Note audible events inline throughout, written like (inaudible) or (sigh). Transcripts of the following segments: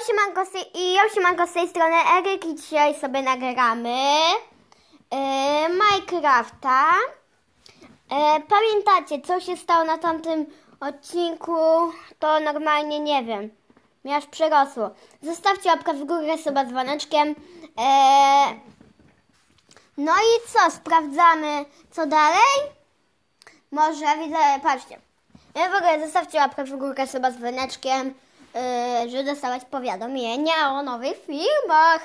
ja z tej- i ja siemanko z tej strony Eryk i dzisiaj sobie nagramy yy, Minecrafta. Yy, pamiętacie, co się stało na tamtym odcinku? To normalnie nie wiem. Mnie aż przerosło. Zostawcie łapkę w górę, suba z dzwoneczkiem. Yy, no i co, sprawdzamy co dalej? Może widzę, patrzcie. Ja w ogóle zostawcie łapkę w górę sobie z dzwoneczkiem, yy, żeby dostawać powiadomienia o nowych filmach.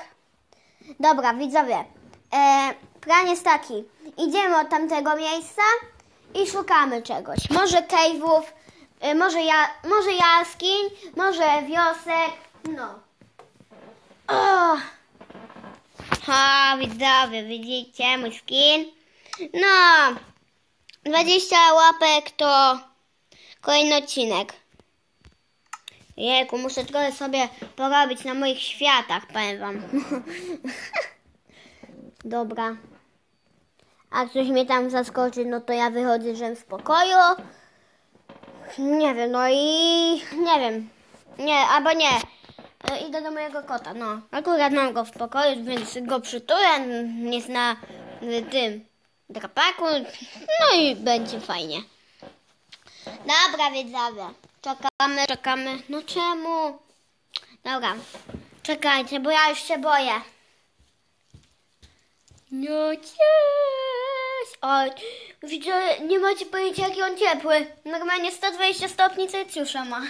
Dobra, widzowie. E, plan jest taki. Idziemy od tamtego miejsca i szukamy czegoś. Może cave'ów, y, może, ja, może jaskiń, może wiosek. No. O! Ha, widzowie, widzicie mój skin? No. 20 łapek to kolejny odcinek. Jejku, muszę trochę sobie porobić na moich światach, powiem wam. (laughs) Dobra. A ktoś mnie tam zaskoczy, no to ja wychodzę, że w spokoju. Nie wiem, no i nie wiem. Nie, albo nie. E, Idę do mojego kota, no. Akurat mam go w pokoju, więc go przytulę. Jest na y, tym drapaku. No i będzie fajnie. Dobra, widzowie. Czekamy, czekamy. No czemu? Dobra. Czekajcie, bo ja już się boję. No cześć. Oj, widzę, nie macie pojęcia jaki on ciepły. Normalnie 120 stopni Celsjusza ma. (laughs)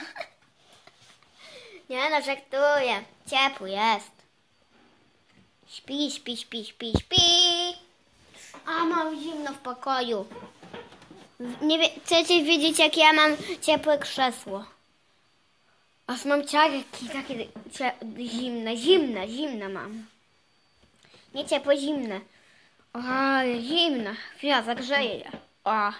Nie no, żartuję. Ciepły jest. Śpi, śpi, śpi, śpi, śpi. A mam zimno w pokoju. Nie wie, chcecie wiedzieć, jakie ja mam ciepłe krzesło? Aż mam ciarki takie zimne, zimne, zimne mam. Nie ciepłe, zimne. O, zimne. Chwila, zagrzeję je. O.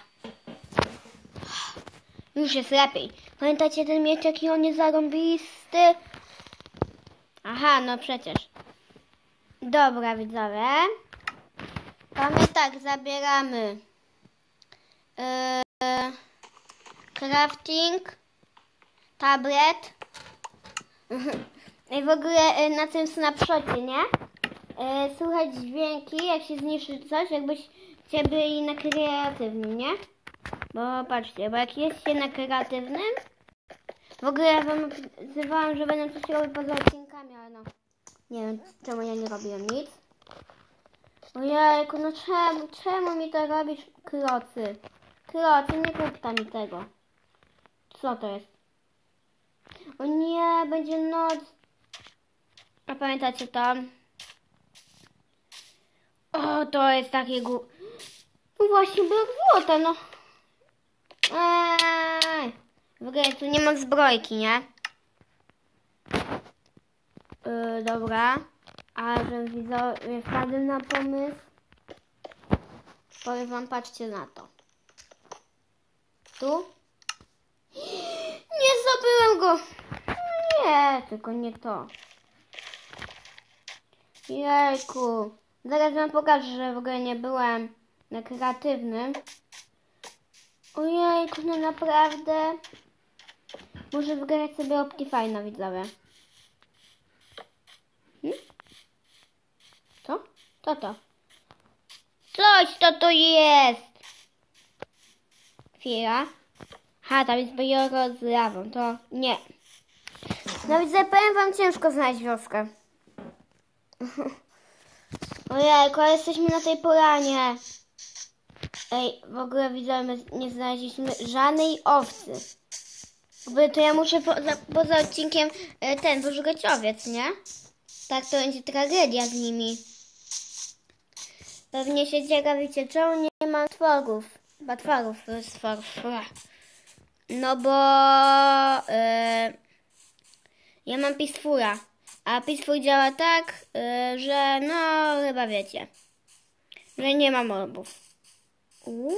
Już jest lepiej. Pamiętacie ten miecz, jaki on jest zarąbisty? Aha, no przecież. Dobra, widzowie. Mamy tak, zabieramy Yy, crafting, tablet. (laughs) I w ogóle yy, na tym snapshocie, nie? Yy, słuchać dźwięki, jak się zniszczy coś, jakbyście byli na kreatywnym, nie? Bo patrzcie, bo jak jest się na kreatywnym, w ogóle ja wam obiecywałam, że będę coś robić poza odcinkami, ale no, nie wiem czemu ja nie robiłem nic. Ojejku, no czemu, czemu mi to robisz, klocy? Klocy, nie kupta mi tego. Co to jest? O nie, będzie noc. A pamiętacie to? O, to jest takie gu... No właśnie, blok złota, no. Eee, w ogóle tu nie ma zbrojki, nie? Yy, dobra. A że widzowie wpadłem na pomysł. Powiem wam, patrzcie na to. Tu? Nie zdobyłem go! Nie, tylko nie to. Jejku. Zaraz wam pokażę, że w ogóle nie byłem na kreatywnym. Ojejku, no naprawdę. Muszę wygrać sobie Optifine, widzowie. Hmm? Co? Co to? Coś to to jest! Chwila. Ha, tam jest bajoro z lawą, to nie. No widzę, powiem wam ciężko znaleźć wioskę. (laughs) Ojejku, jesteśmy na tej polanie. Ej, w ogóle widzę, my nie znaleźliśmy żadnej owcy. Jakby to ja muszę poza, poza odcinkiem e, ten, poszukać owiec, nie? Tak to będzie tragedia z nimi. Pewnie się ciekawicie, czemu nie mam tworów. Ua. No bo e, ja mam pistfura. A pistfur działa tak, e, że no chyba wiecie, że nie ma mobów. Uuu.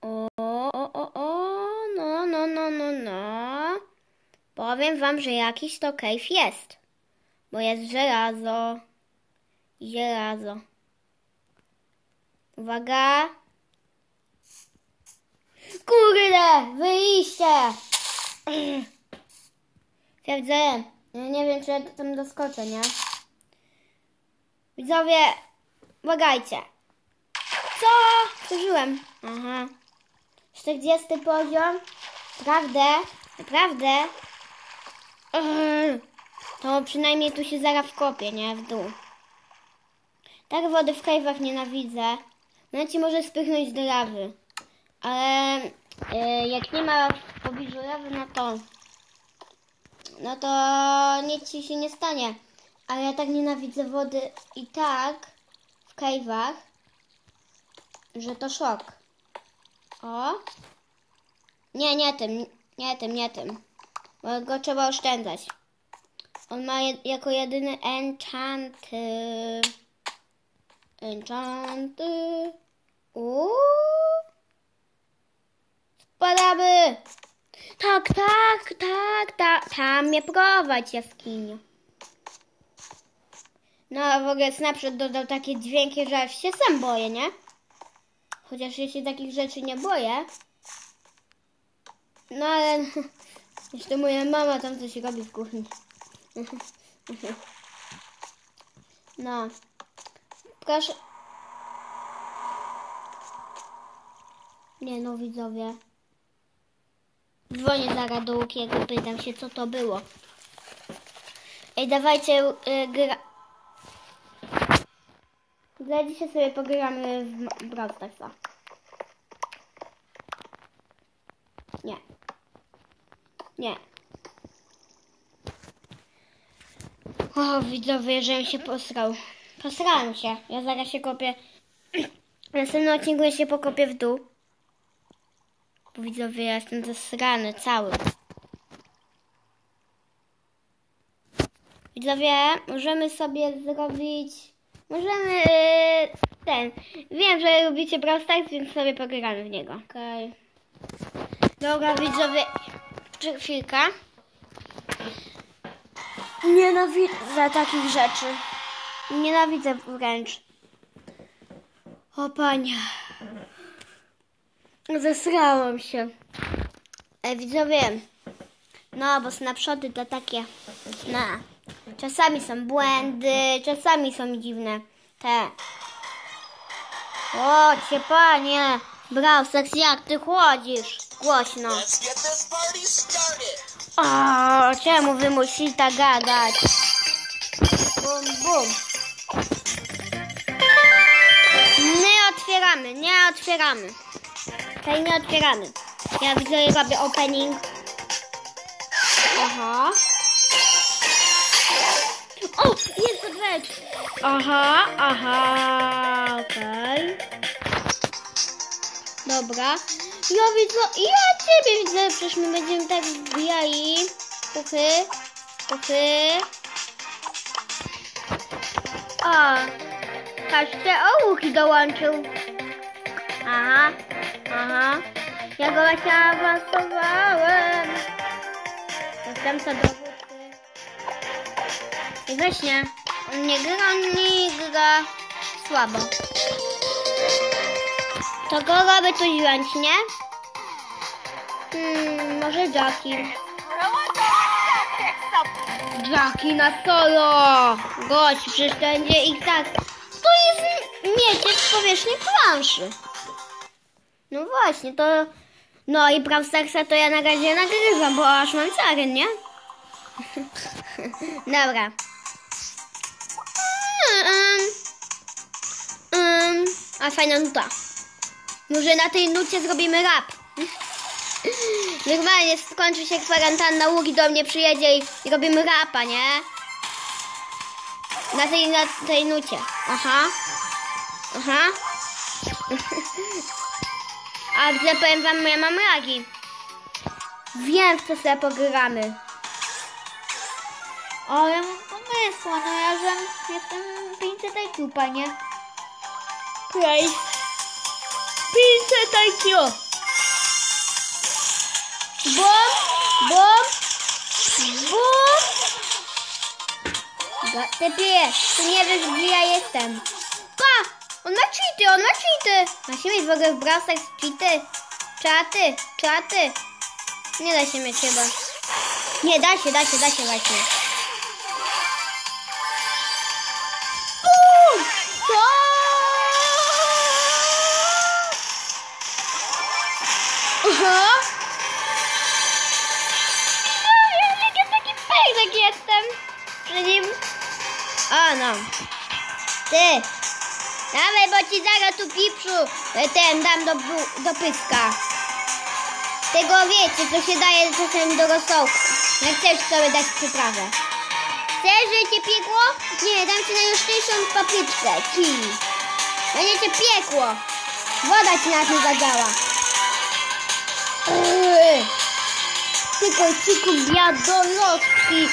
O, o, o, o, no, no, no, no, no. Powiem wam, że jakiś to cave jest. Bo jest żelazo. Żelazo. Uwaga. Kurde, wyjście. (clears throat) Twierdzę, ja nie wiem, czy ja tam doskoczę, nie? Widzowie, błagajcie. Co? Przeżyłem. Aha. 40 poziom. Naprawdę? Naprawdę? (clears throat) To przynajmniej tu się zaraz wkopię, nie? W dół. Tak wody w cave'ach nienawidzę. No ci może spychnąć do lawy. Ale e, jak nie ma w pobliżu lawy, no to no to nic ci się nie stanie. Ale ja tak nienawidzę wody i tak w cave'ach, że to szok. O. Nie, nie tym, nie tym, nie tym. Bo go trzeba oszczędzać. On ma jed jako jedyny enchanty. Enchanty. Uuu. Spadamy. Tak, tak, tak, tak. Tam mnie prowadź, jaskiniu. No, a w ogóle Snapchat dodał takie dźwięki, że aż się sam boję, nie? Chociaż ja się takich rzeczy nie boję. No ale (laughs) jeszcze moja mama tam coś robi w kuchni. (laughs) No. Proszę. Nie no, widzowie. Dzwonię zaraz do Łukiego, pytam się, co to było. Ej, dawajcie y, gra... Za dzisiaj sobie pogramy w Brawl Starsa. Nie. Nie. O, widzowie, żebym się posrał. Posrałem się. Ja zaraz się kopię. (clears throat) W następnym odcinku ja się pokopię w dół. Bo widzowie, ja jestem zasrany cały. Widzowie, możemy sobie zrobić... Możemy... Yy, ten... Wiem, że lubicie Brawl Stars, więc sobie pogramy w niego. Okej. Dobra, widzowie... Czy chwilka. Nienawidzę takich rzeczy. Nienawidzę wręcz. O panie. Zesrałam się. E, widzowie, no bo snapshoty to takie, no, czasami są błędy, czasami są dziwne te. Chodźcie panie, Brawl Stars, jak ty chodzisz? Głośno. O, czemu wy musicie tak gadać? Bum, bum. Nie otwieramy, nie otwieramy. Tutaj nie otwieramy. Ja widzę, robię opening. Aha. O, jest to drzwi. Aha, aha, okej. Dobra. Ja widzę, ja ciebie widzę, przecież my będziemy tak wbijali. Puchy, puchy. O, każdy ołówki dołączył. Aha, aha. Ja go właśnie awansowałem. Dostępca dowódcy. I właśnie, on nie gra, on nie gra słabo. To kogo by tu wziąć, nie? Hmm, może Jackie. Jackie na solo! Gość, przecież to będzie ich tak. To jest miecie z powierzchni planszy. No właśnie, to... No i Brawl Starsa to ja na razie nagrywam, bo aż mam cary, nie? (laughs) Dobra. Mm, mm, a fajna nuta. Może na tej nucie zrobimy rap. (laughs) Normalnie skończy się kwarantanna, Łuki do mnie przyjedzie i, i robimy rapa, nie? Na tej, na tej nucie. Aha. Aha. A gdzie powiem wam, ja mam lagi. Wiem, w co sobie pogramy. O, ja mam pomysła, no ja że jestem 500 IQ, panie. Cześć. 500 IQ. Bum, bum, bum. Ga- Typie, ty nie wiesz, gdzie ja jestem. Pa! On ma cheaty, on ma cheaty. Ma się mieć w ogóle w Brawl cheaty. Czaty, czaty. Nie da się mieć chyba. Nie, da się, da się, da się właśnie. Bo ci zaraz tu pipszu e, ten dam do, do pyska. Tego wiecie, co się daje czasem do rosołku. Jak chcesz sobie dać przyprawę. Chcesz, żeby cię piekło? Nie, dam ci najostrzejszą papryczkę. Chili. Będzie cię piekło. Woda ci na tym zadziała. Tylko ciku biadolotki.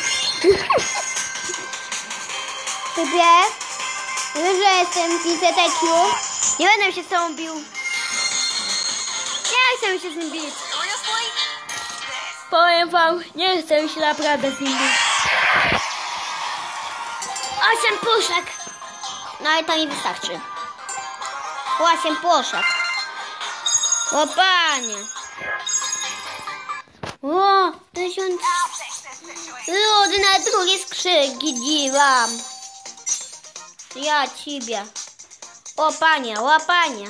Sobie, (laughs) wiesz, że jestem pisetekiu. Nie będę się z tobą bił. Nie chcę się z nim bić. Powiem wam, nie chcę się naprawdę z nim bić. Osiem puszek. No i to mi wystarczy. Osiem puszek. O panie. O, tysiąc... Ludy na drugie skrzynki dziwam. Ja ciebie. O panie, o panie.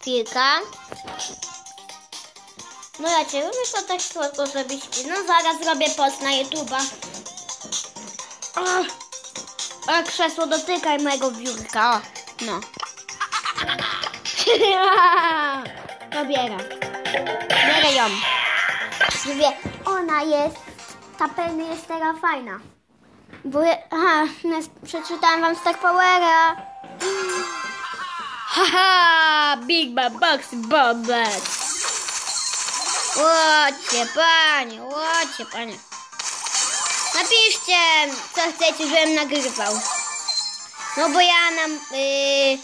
Chwilka. No ja cię lubię to tak słodko zrobić. No zaraz zrobię post na YouTube'a. A krzesło dotykaj mojego biurka. O, no. (laughs) Pobieram. Biorę ją. Ona jest, ta penny jest teraz fajna. Bo, ja- aha, nas- przeczytałam wam Star Powera. Haha, Big Bad Box Bobet. Łocie, panie, łocie, panie. Napiszcie, co chcecie, żebym nagrywał. No bo ja na y,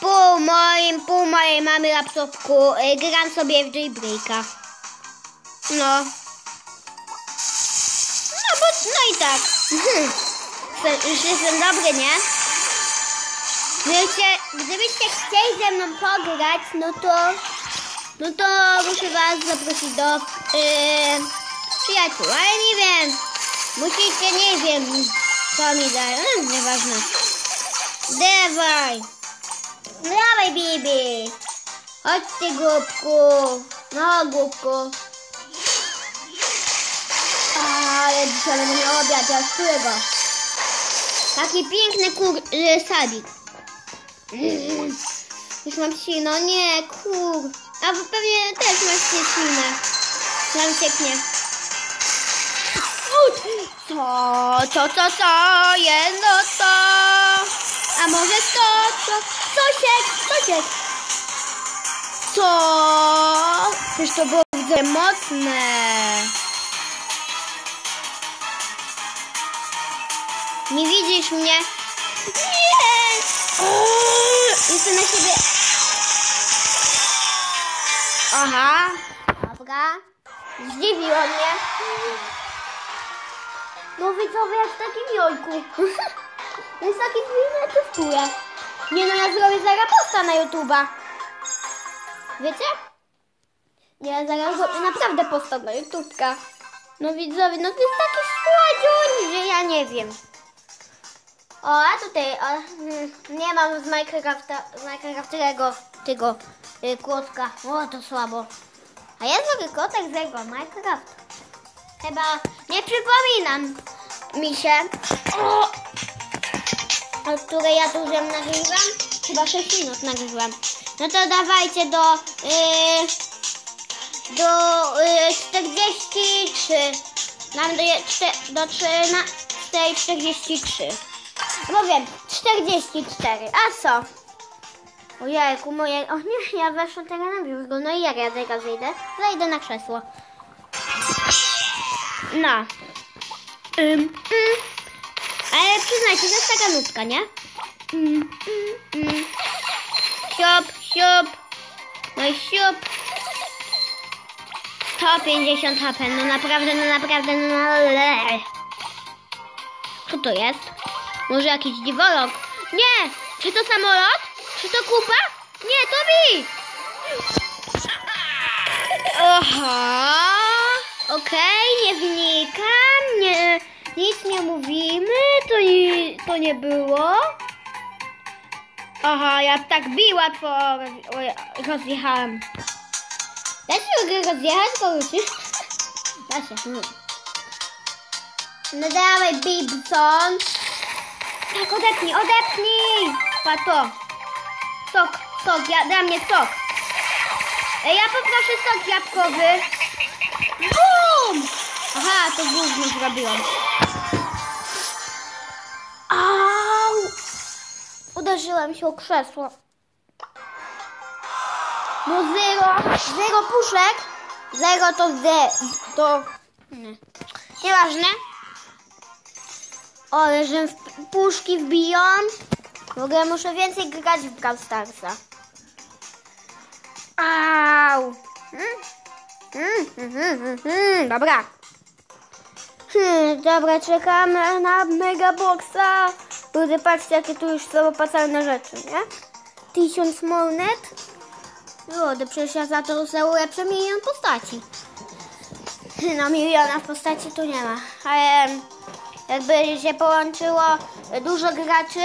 pół moim, pół mojej mamy laptopku y, gram sobie w jailbreaka. No. No bo, no i tak. Jestem- Już jestem dobry, nie? Gdybyście, gdybyście chcieli ze mną pograć, no to no to muszę was zaprosić do yy, przyjaciół, ale nie wiem. Musicie, nie wiem, co mi da. No, nieważne. Dawaj. Dawaj, Bibi. Chodź ty, głupku. No, głupku. Dzisiaj miał obiad, ja którego? Taki piękny kur... y, sadzik. Mm. Już mam sino, nie, kur. A wy pewnie też macie sinę. Nam cieknie. Co, co, co, co, jedno co? A może to, co? Sosiek, sosiek. Co? Przecież to było mocne. Nie widzisz mnie? Nie! Jestem na siebie. Aha. Dobra. Zdziwiło mnie. No widzowie, jak w takim jojku. (laughs) Jest taki film, to wczuje. Nie no, ja zrobię zaraz posta na YouTube'a. Wiecie? Ja zaraz zrobię naprawdę posta na YouTube'ka. No widzowie, no to jest taki sładziuń, że ja nie wiem. O, a tutaj o, mm, nie mam z Minecrafta, z Minecraftowego tego y, kłotka. O, to słabo. A ja sobie kotek z Minecraft. Chyba nie przypominam mi się, o, o której ja tu już nagrywam. Chyba 6 minut nagrywam. No to dawajcie do y, do y, 43. Mam do, do 13 43. No wiem, 44. A co? Ojejku, moje... O nie, ja weszłam teraz na biurko. No i jak ja teraz zejdę? Zejdę na krzesło. No. Ym, mm. Ale przyznajcie, to jest taka nutka, nie? Mm, mm, mm. Siup, siup. No i siup. 150 HP, no naprawdę, no naprawdę, no ale... Co to jest? Może jakiś dziwolog? Nie! Czy to samolot? Czy to kupa? Nie, to mi! Aha! Okej, nie wnikam, nie, nic nie mówimy, to nie, to nie było. Aha, ja tak biła, to oj, rozjechałem. Da się mogę rozjechać, poruszysz? Da się. Hmm. No dawaj, Bibson. Tak, odepnij, odepnij. Pa to. Sok, sok, ja, dla mnie sok. Ej, ja poproszę sok jabłkowy. Bum! Aha, to gówno zrobiłam. Au! Uderzyłem się o krzesło. No zero, zero puszek. Zero to ze, to... Nie. Nieważne. Ale że w puszki wbiją. W ogóle muszę więcej grać w Brawl Starsa. Au! Mm. Mm, mm. Dobra. Hmm, dobra, czekamy na Megaboxa. Ludzie, patrzcie, jakie tu już są opłacalne rzeczy, nie? Tysiąc monet. Ludzie, przecież ja za to ulepszę milion postaci. (laughs) No miliona w postaci tu nie ma. Ale jakby się połączyło dużo graczy,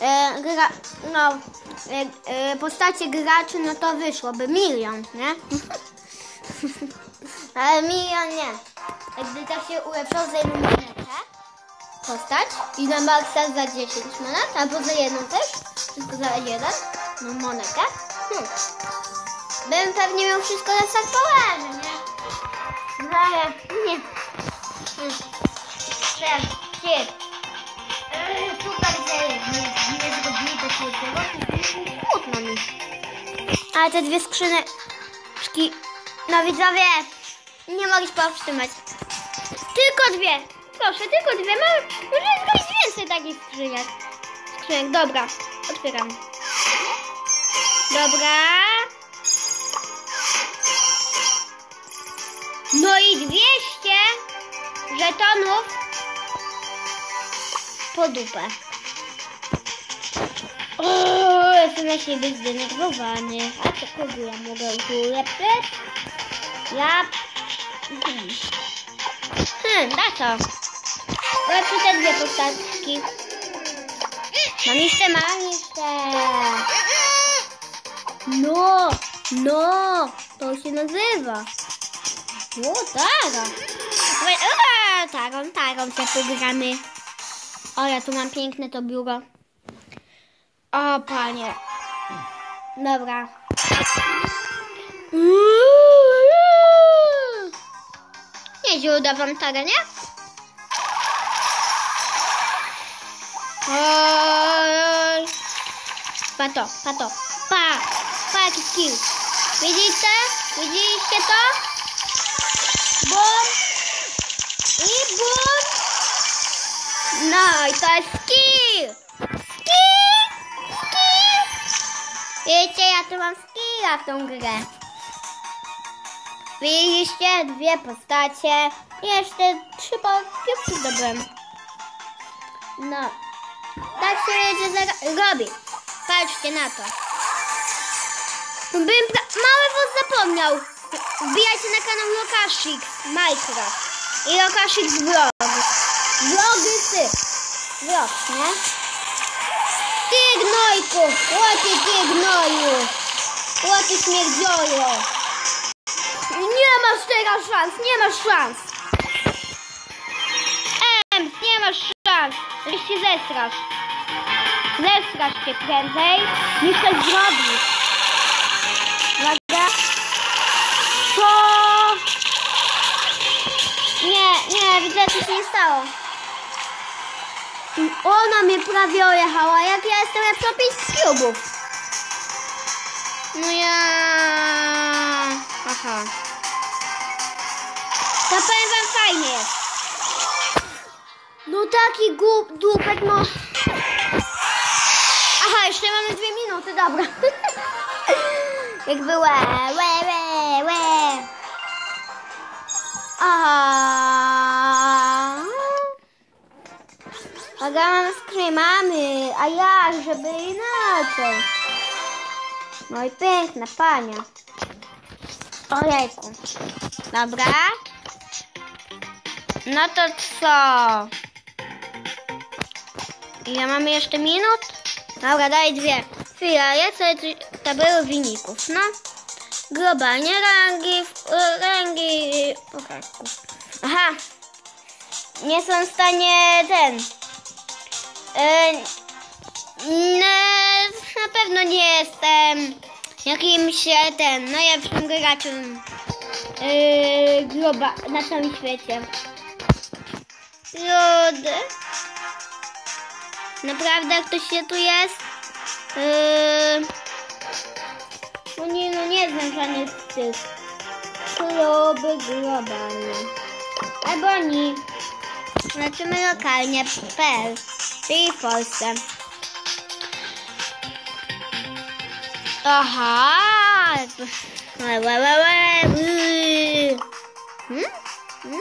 e, gra, no, e, e, postacie graczy, no to wyszłoby milion, nie? (laughs) Ale milion nie. Jakby tak się ulepszał za jedną monetę, postać i na maksa za 10 monet, albo za jedną też, tylko za jeden, no monetę. Hmm. Bym pewnie miał wszystko na sakpolerze, nie? Ale nie. Hmm. Teraz, gdzie? Eee, Tutaj gdzie nie, nie zrobili do tego, smutno mi. Ale te dwie skrzyneczki, no widzowie, nie mogę się powstrzymać. Tylko dwie, proszę, tylko dwie. Mam, może zrobić więcej takich skrzynek. Skrzynek, dobra, otwieram. Dobra. No i 200 żetonów po dupę. O, jestem na siebie zdenerwowany. A co kogo ja mogę ulepszyć? Ja... Hmm, na co? Lepszy te dwie postaczki. Mam jeszcze, mam jeszcze. No, no, to się nazywa. O, taga. O, tagą, tagą się pogramy. O, ja tu mam piękne to biuro. O, panie. Dobra. Nie uda wam taga, nie? Oj. Pa to, pa to. Pa. Pa jaki skill. Widzicie? Widzieliście to? Bum. I bum. No i to jest skill. Skill. Skill. Wiecie, ja tu mam skilla w tą grę. Widzieliście? Dwie postacie. Jeszcze trzy piłki zdobyłem. No. Tak się jedzie robi. Patrzcie na to. Bym mały was zapomniał. Wbijajcie na kanał Lokashix Minecraft. I Lokashix Vlog. Vlogy ty. Vlog, nie? Ty gnojku. Łoty ty gnoju. Łoty śmierdzioju. Nie masz teraz szans. Nie masz szans. Em, nie masz szans, że się zesrasz. Zesrasz się prędzej, niż coś zrobisz. Uwaga. Co? Nie, nie, widzę, co się nie stało. Ona mnie prawie ojechała, jak ja jestem lepsza 5 cubów. No ja... Aha. To powiem wam fajnie jest. No taki głup, dupek, no. Aha, jeszcze mamy dwie minuty, dobra. (laughs) Jakby łe, łe, łe, łe. Aha. Aga mamy skrzymamy, a jak, żeby inaczej. No i piękna pania. Ojejku. Dobra. No to co? Ile mamy jeszcze minut? Dobra, daj dwie. Chwila, ja sobie tabelę wyników, no. Globalnie rangi, rangi. Aha. Nie są w stanie ten. E, na pewno nie jestem jakimś e, ten najlepszym graczem e, globa na całym świecie. Lody. Naprawdę ktoś się tu jest? Yy... No nie, no nie znam żadnych z tych. Kluby globalne. Albo nie. Zobaczymy lokalnie. PL. Czyli w Polsce. Aha. Yy. Hmm? Hmm?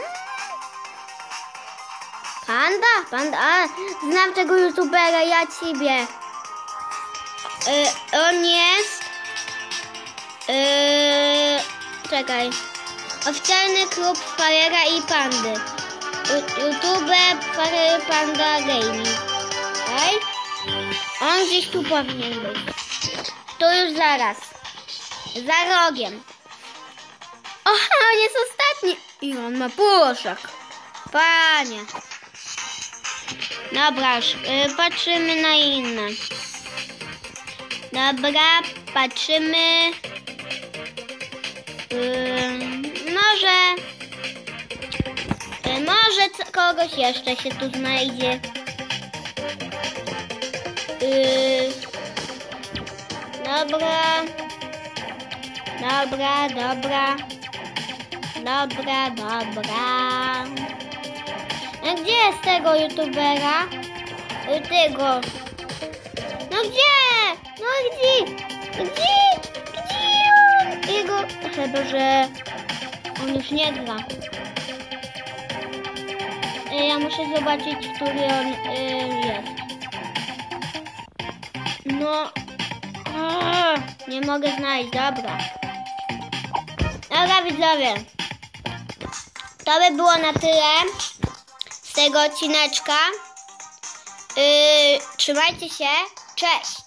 Panda? Panda? A, znam tego youtubera, ja ciebie. Y, on jest... Y, czekaj. Oficjalny klub Farera i Pandy. U- YouTube Farer Panda Gaming. On gdzieś tu powinien być. Tu już zaraz. Za rogiem. Oha, on jest ostatni. I on ma puszek. Panie. Dobra, y, patrzymy na inne. Dobra, patrzymy. Y, może. y, może kogoś jeszcze się tu znajdzie. Y, dobra. Dobra, dobra. Dobra, dobra. A gdzie jest tego youtubera? Y, Tego. No gdzie? No gdzie? Gdzie? Gdzie on? Jego... Chyba, że on już nie gra. Y, Ja muszę zobaczyć, który on y, jest. No... Nie mogę znaleźć, dobra. Dobra, widzowie. To by było na tyle z tego odcineczka. Yy, trzymajcie się. Cześć!